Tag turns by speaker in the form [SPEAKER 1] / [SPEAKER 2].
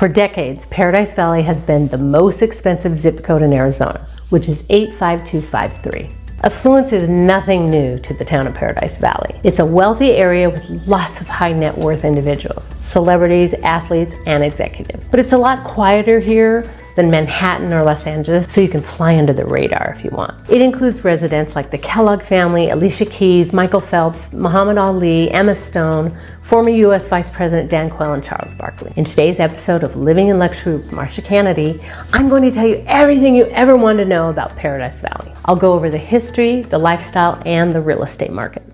[SPEAKER 1] For decades, Paradise Valley has been the most expensive zip code in Arizona, which is 85253. Affluence is nothing new to the town of Paradise Valley. It's a wealthy area with lots of high net worth individuals, celebrities, athletes, and executives. But it's a lot quieter here than Manhattan or Los Angeles, so you can fly under the radar if you want. It includes residents like the Kellogg family, Alicia Keys, Michael Phelps, Muhammad Ali, Emma Stone, former US Vice President Dan Quayle, and Charles Barkley. In today's episode of Living in Luxury with Marcia Canady, I'm going to tell you everything you ever wanted to know about Paradise Valley. I'll go over the history, the lifestyle, and the real estate market.